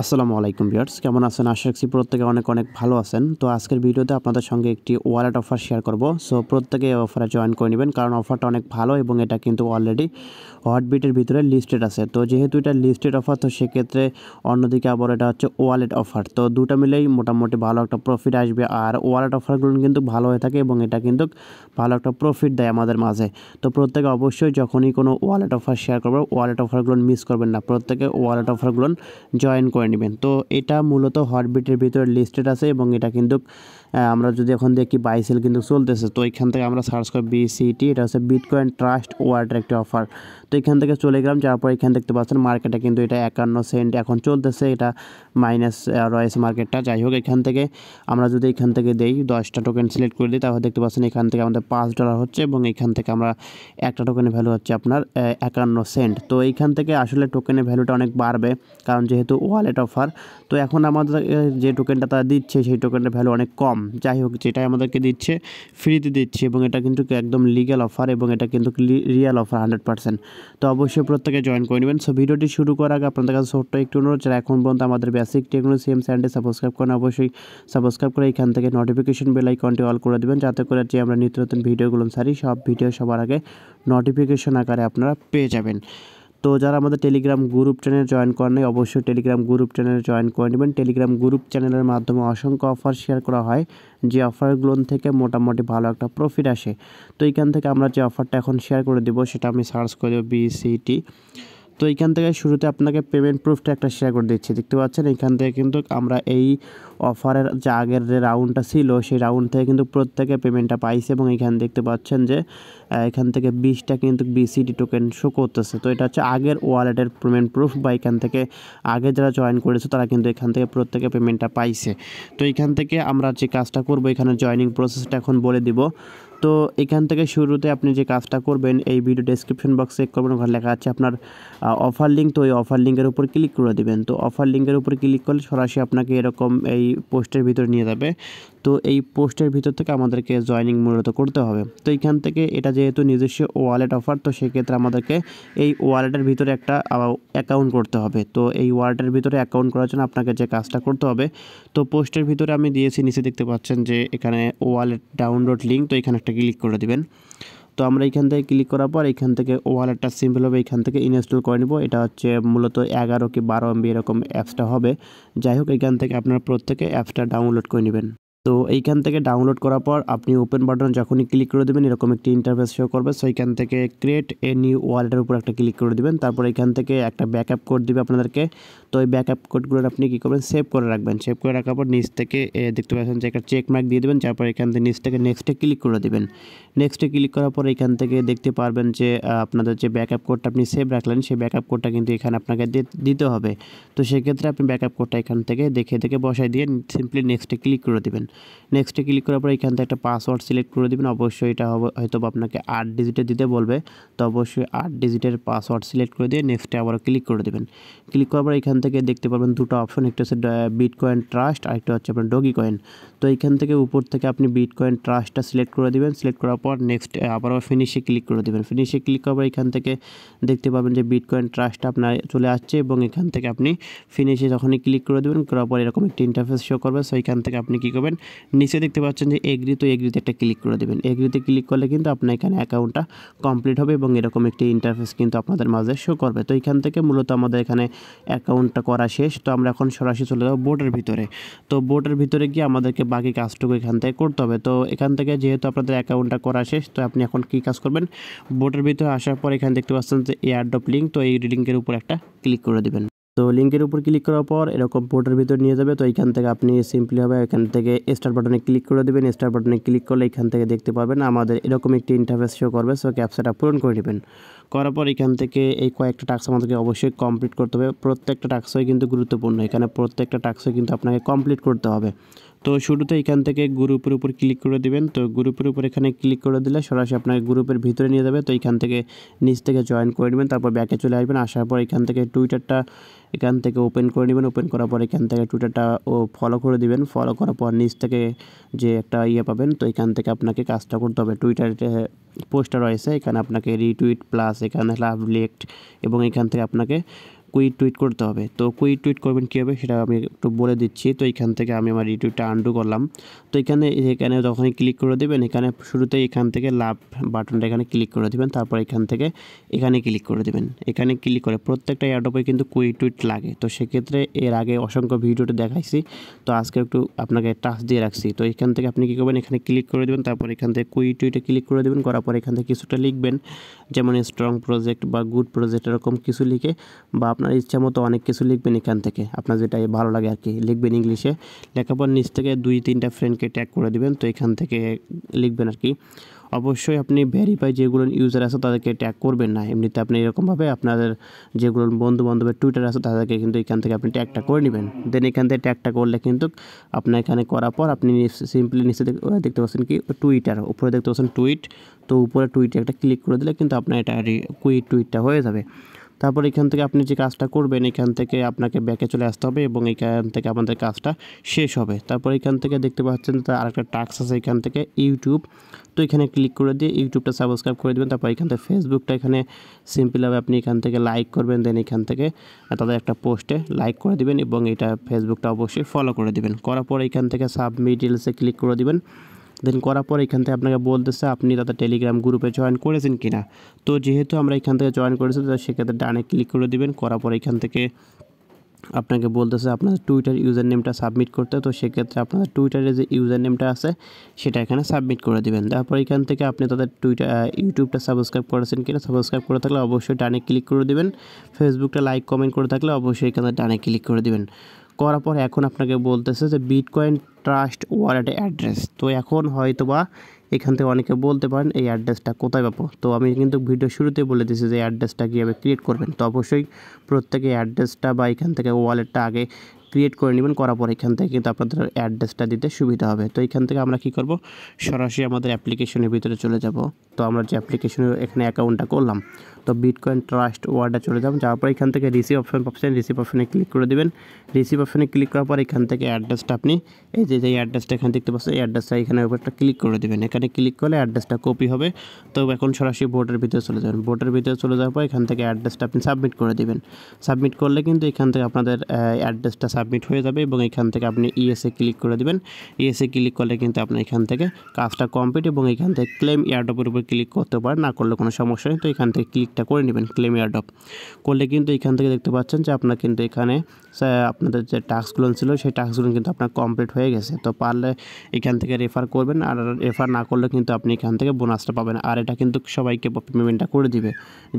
আসসালামু আলাইকুম ভিউয়ার্স, কেমন আছেন? আশা রাখছি প্রত্যেকে অনেক অনেক ভালো আছেন। তো আজকের ভিডিওতে আপনাদের সঙ্গে একটি ওয়ালেট অফার শেয়ার করব। সো প্রত্যেকে এই অফারে জয়েন করে নেবেন, কারণ অফারটা অনেক ভালো এবং এটা কিন্তু অলরেডি হটবিটের ভিতরে লিস্টেড আছে। তো যেহেতু এটা লিস্টেড অফার তো সেক্ষেত্রে অন্যদিকে আবার এটা হচ্ছে ওয়ালেট অফার তো দুটো মিলেই মোটামুটি ভালো একটা প্রফিট আসবে, আর ওয়ালেট অফারগুলো কিন্তু ভালো হয়ে থাকে এবং এটা কিন্তু ভালো একটা প্রফিট দেয় আমাদের মাঝে। তো প্রত্যেকে অবশ্যই যখনই কোনো ওয়ালেট অফার শেয়ার করবে ওয়ালেট অফারগুলো মিস করবেন না। প্রত্যেকে ওয়ালেট অফারগুলো জয়েন করে নেবেন। তো এটা মূলত হটবিটের ভিতরে লিস্টেড আছে এবং এটা কিন্তু আমরা যদি এখন দেখি বাইসেল কিন্তু চলতেছে, তো এখান থেকে আমরা সার্চ করি বিসিটি এটা হচ্ছে বিটকয়েন ট্রাস্ট ওয়ার্ডের একটি অফার তো এখান থেকে চলে গেলাম যার পর এখান দেখতে পাচ্ছেন মার্কেটে কিন্তু এটা একান্ন সেন্ট এখন চলতেছে, এটা মাইনাস রয়েছে মার্কেটটা যাই হোক, এখান থেকে আমরা যদি এখান থেকে দেই, দশটা টোকেন সিলেক্ট করে দিই, তাহলে দেখতে পাচ্ছেন এখান থেকে আমাদের পাঁচ ডলার হচ্ছে এবং এখান থেকে আমরা একটা টোকেনের ভ্যালু হচ্ছে আপনার একান্ন সেন্ট তো এইখান থেকে আসলে টোকেনের ভ্যালুটা অনেক বাড়বে, কারণ যেহেতু ওয়ালেট অফার তো এখন আমাদের যে টোকেনটা তারা দিচ্ছে, সেই টোকেনটা ভ্যালু অনেক কম। যাই হোক, যেটাই আমাদেরকে দিচ্ছে ফ্রিতে দিচ্ছে, এবং এটা কিন্তু একদম লিগ্যাল অফার এবং এটা কিন্তু রিয়েল অফার হান্ড্রেড পার্সেন্ট তো অবশ্যই প্রত্যেকে জয়েন করে নেবেন। সো ভিডিওটি শুরু করার আগে আপনাদের কাছে ছোট্ট একটু অনুরোধ, যারা এখন পর্যন্ত আমাদের বেসিক টেকনোলজি সিএম স্যান্ডে সাবস্ক্রাইব করেন, অবশ্যই সাবস্ক্রাইব করে এখান থেকে নোটিফিকেশন বেল আইকনটি অল করে দেবেন, যাতে করে যে আমরা নিত্য নতুন ভিডিওগুলো সারি সব ভিডিও সবার আগে নোটিফিকেশন আকারে আপনারা পেয়ে যাবেন। তো যারা আমাদের টেলিগ্রাম গ্রুপ চ্যানেল জয়েন করেন নাই, অবশ্যই টেলিগ্রাম গ্রুপ চ্যানেলে জয়েন করে নেবেন। টেলিগ্রাম গ্রুপ চ্যানেলের মাধ্যমে অসংখ্য অফার শেয়ার করা হয়, যে অফারগুলো থেকে মোটামুটি ভালো একটা প্রফিট আসে। তো এইখান থেকে আমরা যে অফারটা এখন শেয়ার করে দেবো, সেটা আমি সার্চ করে দেবো বিসিটি তো এইখান থেকে শুরুতে আপনাকে পেমেন্ট প্রুফটা একটা শেয়ার করে দিচ্ছি। দেখতে পাচ্ছেন এইখান থেকে কিন্তু আমরা এই অফারের যে আগের যে রাউন্ডটা ছিল, সেই রাউন্ড থেকে কিন্তু প্রত্যেকে পেমেন্টটা পাইছে এবং এখানে দেখতে পাচ্ছেন যে এখান থেকে বিশটা কিন্তু বিসিডি টোকেন শো করতেছে। তো এটা হচ্ছে আগের ওয়ালেটের পেমেন্ট প্রুফ বা এখান থেকে আগে যারা জয়েন করেছে, তারা কিন্তু এখান থেকে প্রত্যেকে পেমেন্টটা পাইছে। তো এখান থেকে আমরা যে কাজটা করব, এখানে জয়নিং প্রসেসটা এখন বলে দিব। তো এখান থেকে শুরুতে আপনি যে কাজটা করবেন, এই ভিডিও ডেসক্রিপশন বক্স করবেন, ওখানে লেখা আছে আপনার অফার লিঙ্ক তো ওই অফার লিঙ্কের উপর ক্লিক করে দেবেন। তো অফার লিঙ্কের উপর ক্লিক করলে সরাসরি আপনাকে এরকম এই পোস্টের ভিতরে নিয়ে যাবে। তো এই পোস্টের ভিতর থেকে আমাদেরকে জয়নিং মূলত করতে হবে। তো এইখান থেকে এটা যেহেতু নিজস্ব ওয়ালেট অফার তো সেক্ষেত্রে আমাদেরকে এই ওয়ালেটের ভিতরে একটা অ্যাকাউন্ট করতে হবে। তো এই ওয়ালেটের ভিতরে অ্যাকাউন্ট করার জন্য আপনাকে যে কাজটা করতে হবে, তো পোস্টের ভিতরে আমি দিয়েছি, নিচে দেখতে পাচ্ছেন যে এখানে ওয়ালেট ডাউনলোড লিঙ্ক তো এখানে একটা ক্লিক করে দেবেন। তো আমরা এখান থেকে ক্লিক করার পর এখান থেকে ওয়ালেটটা সিম্পল হবে, এখান থেকে ইনস্টল করে নেব। এটা হচ্ছে মূলত এগারো কি বারো এমবি এরকম অ্যাপসটা হবে। যাই হোক, এখান থেকে আপনারা প্রত্যেকে অ্যাপসটা ডাউনলোড করে নেবেন। তো এইখান থেকে ডাউনলোড করার পর আপনি ওপেন বাটন যখনই ক্লিক করে দেবেন, এরকম একটি ইন্টারফেস শো করবে। সো এখান থেকে ক্রিয়েট এ নিউ ওয়ালেটের উপর একটা ক্লিক করে দেবেন। তারপর এখান থেকে একটা ব্যাকআপ কোড দিবে আপনাদেরকে। তো ওই ব্যাকআপ কোডগুলো আপনি কী করবেন? সেভ করে রাখবেন। সেভ করে রাখার পর নিচ থেকে দেখতে পাচ্ছেন যে একটা চেক মার্ক দিয়ে দেবেন। তারপর এখান থেকে নিচ থেকে নেক্সটে ক্লিক করে দেবেন। নেক্সটে ক্লিক করার পর এখান থেকে দেখতে পারবেন যে আপনাদের যে ব্যাকআপ কোডটা আপনি সেভ রাখলেন, সেই ব্যাকআপ কোডটা কিন্তু এখানে আপনাকে দিতে হবে। তো সেক্ষেত্রে আপনি ব্যাকআপ কোডটা এখান থেকে দেখে দেখে বসাই দিয়ে সিম্পলি নেক্সটে ক্লিক করে দেবেন। নেক্সটে ক্লিক করার পর এখান থেকে একটা পাসওয়ার্ড সিলেক্ট করে দেবেন। অবশ্যই এটা হবে হয়তো আপনাকে আট ডিজিটে দিতে বলবে। তো অবশ্যই আট ডিজিটের পাসওয়ার্ড সিলেক্ট করে দিয়ে নেক্সটে আবার ক্লিক করে দেবেন। ক্লিক করার পর এখান থেকে দেখতে পারবেন দুটো অপশন একটা হচ্ছে বিট কয়েন ট্রাস্ট আর একটা হচ্ছে আপনার ডগি কয়েন তো এইখান থেকে উপর থেকে আপনি বিট কয়েন ট্রাস্টটা সিলেক্ট করে দেবেন। সিলেক্ট করার পর নেক্সট আবার ফিনিশে ক্লিক করে দেবেন। ফিনিশে ক্লিক করার পর এখান থেকে দেখতে পাবেন যে বিট কয়েন ট্রাস্টটা আপনার চলে আসছে এবং এখান থেকে আপনি ফিনিশে যখনই ক্লিক করে দেবেন, করার পর এরকম একটি ইন্টারফেস শো করবে। সো এখান থেকে আপনি কী করবেন নিচে দেখতে পাচ্ছেন যে এগ্রি তো এগ্রিতে একটা ক্লিক করে দেবেন। এগ্রিতে ক্লিক করলে কিন্তু আপনার এখানে অ্যাকাউন্টটা কমপ্লিট হবে এবং এরকম একটি ইন্টারফেস কিন্তু আপনাদের মাঝে শো করবে। তো এখান থেকে মূলত আমাদের এখানে অ্যাকাউন্টটা করা শেষ। তো আমরা এখন সরাসরি চলে যাব বোর্ডের ভিতরে। তো বোর্ডের ভিতরে গিয়ে আমাদেরকে বাকি কাজটুকু এখান থেকে করতে হবে। তো এখান থেকে যেহেতু আপনাদের অ্যাকাউন্টটা করা শেষ, তো আপনি এখন কী কাজ করবেন? বোর্ডের ভিতরে আসার পর এখানে দেখতে পাচ্ছেন যে এয়ারডপ লিঙ্ক তো এই লিঙ্কের উপর একটা ক্লিক করে দেবেন। তো লিঙ্কের উপর ক্লিক করার পর এরকম পোর্টের ভিতর নিয়ে যাবে। তো এখান থেকে আপনি সিম্পলি হবে, এখান থেকে স্টার বাটনে ক্লিক করে দেবেন। স্টার বাটনে ক্লিক করলে এখান থেকে দেখতে পারবেন আমাদের এরকম একটি ইন্টারফেস শো করবে। সো ক্যাপসাটা পূরণ করে নেবেন। করার পর এখান থেকে এই কয়েকটা টাস্ক আমাদেরকে অবশ্যই কমপ্লিট করতে হবে। প্রত্যেকটা টাস্কই কিন্তু গুরুত্বপূর্ণ। এখানে প্রত্যেকটা টাস্কই কিন্তু আপনাকে কমপ্লিট করতে হবে। তো শুরুতে এখান থেকে গ্রুপের উপর ক্লিক করে দিবেন। তো গ্রুপের উপর এখানে ক্লিক করে দিলে সরাসরি আপনাকে গ্রুপের ভিতরে নিয়ে যাবে। তো এখান থেকে নিচ থেকে জয়েন করে নেবেন, তারপর ব্যাকে চলে আসবেন। আসার পর এখান থেকে টুইটারটা এখান থেকে ওপেন করে নেবেন। ওপেন করার পর এখান থেকে টুইটারটা ও ফলো করে দিবেন। ফলো করার পর নিচ থেকে যে একটা ইয়ে পাবেন, তো এখান থেকে আপনাকে কাজটা করতে হবে। টুইটারে পোস্টার রয়েছে, এখানে আপনাকে রিটুইট প্লাস এখানে লাভ লেক্ট এবং এখান থেকে আপনাকে কুইট টুইট করতে হবে। তো কুইট টুইট করবেন কীভাবে সেটা আমি একটু বলে দিচ্ছি। তো এখান থেকে আমি আমার ইউটিউবটা আন্ডু করলাম। তো এখানে এখানে যখনই ক্লিক করে দেবেন, এখানে শুরুতে এখান থেকে লাভ বাটনটা এখানে ক্লিক করে দেবেন। তারপর এখান থেকে এখানে ক্লিক করে দেবেন। এখানে ক্লিক করে প্রত্যেকটা অ্যাডোপে কিন্তু কুইট টুইট লাগে। তো সেক্ষেত্রে এর আগে অসংখ্য ভিডিওতে দেখাইছি। তো আজকে একটু আপনাকে টাচ দিয়ে রাখছি। তো এখান থেকে আপনি কী করবেন? এখানে ক্লিক করে দেবেন। তারপর এখান থেকে কুইট টুইটে ক্লিক করে দেবেন। করার পর এখান থেকে কিছুটা লিখবেন। যেমন স্ট্রং প্রজেক্ট বা গুড প্রজেক্ট এরকম কিছু লিখে বা আপনার ইচ্ছা মতো অনেক কিছু লিখবেন এখান থেকে। আপনার যেটা ভালো লাগে আর কি, লিখবেন ইংলিশে। লেখার পর নিচ থেকে দুই, তিনটা ফ্রেন্ডকে ট্যাগ করে দেবেন, তো এখান থেকে লিখবেন আর কি। অবশ্যই আপনি ভেরিফাই যেগুলো ইউজার আছে তাদেরকে ট্যাগ করবেন না। এমনিতে আপনি এরকমভাবে আপনাদের যেগুলো বন্ধু বান্ধবের টুইটার আছে তাদেরকে কিন্তু এখান থেকে আপনি ট্যাগটা করে নেবেন। দেন এখান থেকে ট্যাগটা করলে কিন্তু আপনার এখানে করার পর আপনি সিম্পলি নিচে দেখতে পাচ্ছেন কি টুইটার উপরে দেখতে পাচ্ছেন টুইট তো উপরে টুইটে একটা ক্লিক করে দিলে কিন্তু আপনার এটা কুইট টুইটটা হয়ে যাবে। তারপর এখান থেকে আপনি যে কাজটা করবেন, এখান থেকে আপনাকে ব্যাকে চলে আসতে হবে এবং এখান থেকে আমাদের কাজটা শেষ হবে। তারপর এখান থেকে দেখতে পাচ্ছেন তার আরেকটা টাস্ক আছে এখান থেকে ইউটিউব তো এখানে ক্লিক করে দিয়ে ইউটিউবটা সাবস্ক্রাইব করে দেবেন। তারপর এখান থেকে ফেসবুকটা এখানে সিম্পলভাবে আপনি এখান থেকে লাইক করবেন দেন এখান থেকে তাদের একটা পোস্টে লাইক করে দিবেন এবং এটা ফেসবুকটা অবশ্যই ফলো করে দিবেন। করার পর এখান থেকে সাবমিট ডিটেলসে ক্লিক করে দিবেন। দেন করার পর এখান থেকে আপনাকে বলতেছে, আপনি তাদের টেলিগ্রাম গ্রুপে জয়েন করেছেন কিনা? তো যেহেতু আমরা এখান থেকে জয়েন করেছি, তো সেক্ষেত্রে ডানে ক্লিক করে দিবেন, করার পর এখান থেকে আপনাকে বলতেছে আপনাদের টুইটার ইউজার নেমটা সাবমিট করতে, তো সেক্ষেত্রে আপনাদের টুইটারে যে ইউজার নেমটা আছে, সেটা এখানে সাবমিট করে দিবেন। তারপর এখান থেকে আপনি তাদের টুইটার ইউটিউবটা সাবস্ক্রাইব করেছেন কিনা সাবস্ক্রাইব করে থাকলে অবশ্যই ডানে ক্লিক করে দিবেন। ফেসবুকটা লাইক কমেন্ট করে থাকলে অবশ্যই এখানে ডানে ক্লিক করে দিবেন। করার পর এখন আপনাকে বলতেছে যে বিটকয়েন ট্রাস্ট ওয়ালেট অ্যাড্রেস তো এখন হয়তো বা এখান থেকে অনেকে বলতে পারেন, এই অ্যাড্রেসটা কোথায় পাবো? তো আমি কিন্তু ভিডিও শুরুতে বলে দিয়েছি যে অ্যাড্রেসটা কীভাবে ক্রিয়েট করবেন? তো অবশ্যই প্রত্যেকে অ্যাড্রেসটা বা এখান থেকে ওয়ালেটটা আগে ক্রিয়েট করে নেবেন, করার পর এখান থেকে কিন্তু আপনাদের অ্যাড্রেসটা দিতে সুবিধা হবে। তো এখান থেকে আমরা কি করব? সরাসরি আমাদের অ্যাপ্লিকেশনের ভিতরে চলে যাব। তো আমরা যে অ্যাপ্লিকেশনে এখানে অ্যাকাউন্টটা করলাম, তো বিটকয়েন ট্রাস্ট ওয়ার্ডে চলে যাব। যাওয়ার পর এখান থেকে রিসিভ অপশন পাচ্ছেন রিসিভ অপশনে ক্লিক করে দেবেন। রিসিভ অপশনে ক্লিক করার পর এখান থেকে অ্যাড্রেসটা আপনি এই যে যে অ্যাড্রেসটা এখানে দেখতে পাচ্ছেন, এই অ্যাড্রেসটা এখানে উপরটা ক্লিক করে দেবেন। এখানে ক্লিক করলে অ্যাড্রেসটা কপি হবে। তো এখন সরাসরি বোর্ডের ভিতরে চলে যাবেন। বোর্ডের ভিতরে চলে যাওয়ার পর এখান থেকে অ্যাড্রেসটা আপনি সাবমিট করে দেবেন। সাবমিট করলে কিন্তু এখান থেকে আপনাদের অ্যাড্রেসটা সাবমিট হয়ে যাবে এবং এখান থেকে আপনি ইএসএ ক্লিক করে দেবেন। ইএসএ ক্লিক করলে কিন্তু আপনার এখান থেকে কাজটা কমপ্লিট এবং এখান থেকে ক্লেম এয়ারডপের উপর ক্লিক করতে পারেন। না করলে কোনো সমস্যা নেই। তো এখান থেকে ক্লিকটা করে নেবেন ক্লেম এয়ারডপ করলে কিন্তু এখান থেকে দেখতে পাচ্ছেন যে আপনার কিন্তু এখানে আপনাদের যে টাস্কগুলো ছিল, সেই টাস্কগুলো কিন্তু আপনার কমপ্লিট হয়ে গেছে। তো পারলে এখান থেকে রেফার করবেন আর রেফার না করলে কিন্তু আপনি এখান থেকে বোনাসটা পাবেন। আর এটা কিন্তু সবাইকে পেমেন্টটা করে দিবে।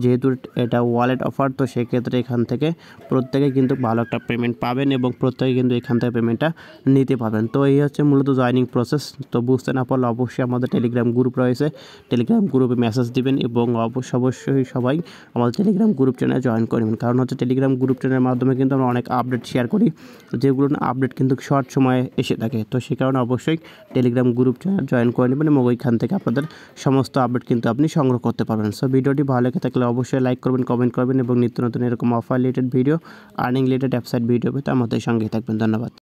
যেহেতু এটা ওয়ালেট অফার তো সেক্ষেত্রে এখান থেকে প্রত্যেকে কিন্তু ভালো একটা পেমেন্ট পাবেন এবং প্রত্যেকে কিন্তু এখান থেকে পেমেন্টটা নিতে পারবেন। তো এই হচ্ছে মূলত জয়নিং প্রসেস তো বুঝতে না পারলে অবশ্যই আমাদের টেলিগ্রাম গ্রুপ রয়েছে। টেলিগ্রাম গ্রুপে মেসেজ দিবেন এবং অবশ্যই অবশ্যই সবাই আমাদের টেলিগ্রাম গ্রুপ চ্যানেলে জয়েন করবেন কারণ হচ্ছে টেলিগ্রাম গ্রুপ চ্যানেলের মাধ্যমে কিন্তু আমরা অনেক আপডেট শেয়ার করি। যেগুলো আপডেট কিন্তু শর্ট সময়ে এসে থাকে। তো সে কারণে অবশ্যই টেলিগ্রাম গ্রুপ চ্যানেল জয়েন করে নেবেন এবং ওইখান থেকে আপনাদের সমস্ত আপডেট কিন্তু আপনি সংগ্রহ করতে পারবেন। সো ভিডিওটি ভালো লেগে থাকলে অবশ্যই লাইক করবেন কমেন্ট করবেন এবং নিত্য নতুন এরকম offer related video earning related website video পেতে আমাদের সঙ্গে থাকবেন ধন্যবাদ।